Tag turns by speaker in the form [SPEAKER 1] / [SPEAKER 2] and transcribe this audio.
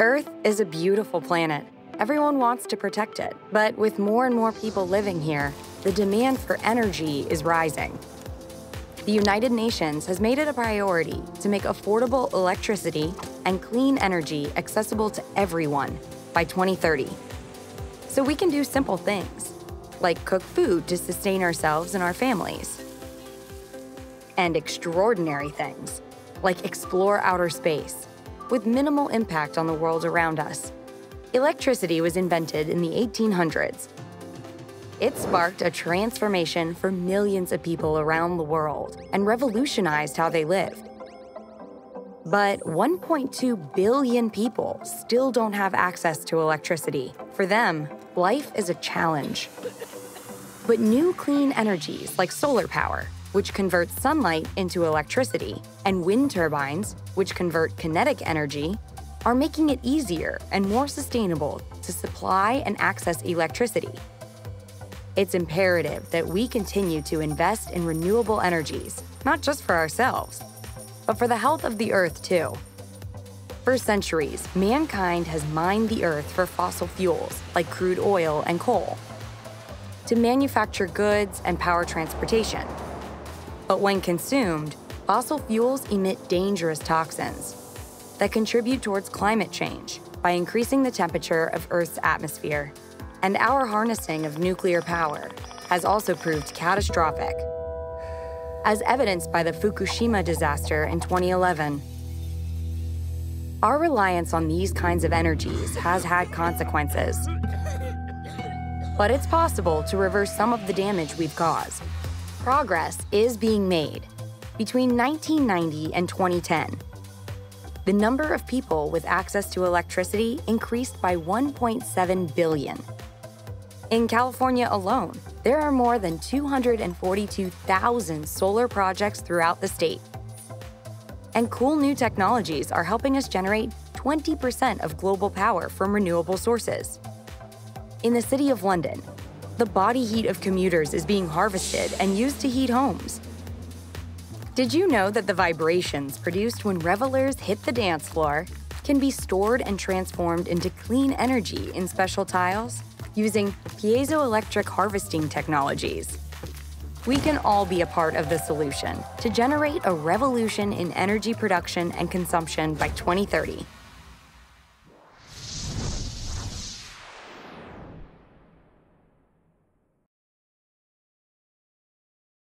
[SPEAKER 1] Earth is a beautiful planet. Everyone wants to protect it, but with more and more people living here, the demand for energy is rising. The United Nations has made it a priority to make affordable electricity and clean energy accessible to everyone by 2030. So we can do simple things, like cook food to sustain ourselves and our families, and extraordinary things, like explore outer space with minimal impact on the world around us. Electricity was invented in the 1800s. It sparked a transformation for millions of people around the world and revolutionized how they lived. But 1.2 billion people still don't have access to electricity. For them, life is a challenge. But new clean energies like solar power which converts sunlight into electricity, and wind turbines, which convert kinetic energy, are making it easier and more sustainable to supply and access electricity. It's imperative that we continue to invest in renewable energies, not just for ourselves, but for the health of the Earth, too. For centuries, mankind has mined the Earth for fossil fuels like crude oil and coal to manufacture goods and power transportation but when consumed, fossil fuels emit dangerous toxins that contribute towards climate change by increasing the temperature of Earth's atmosphere. And our harnessing of nuclear power has also proved catastrophic, as evidenced by the Fukushima disaster in 2011. Our reliance on these kinds of energies has had consequences. But it's possible to reverse some of the damage we've caused progress is being made. Between 1990 and 2010, the number of people with access to electricity increased by 1.7 billion. In California alone, there are more than 242,000 solar projects throughout the state. And cool new technologies are helping us generate 20% of global power from renewable sources. In the City of London, the body heat of commuters is being harvested and used to heat homes. Did you know that the vibrations produced when revelers hit the dance floor can be stored and transformed into clean energy in special tiles using piezoelectric harvesting technologies? We can all be a part of the solution to generate a revolution in energy production and consumption by 2030.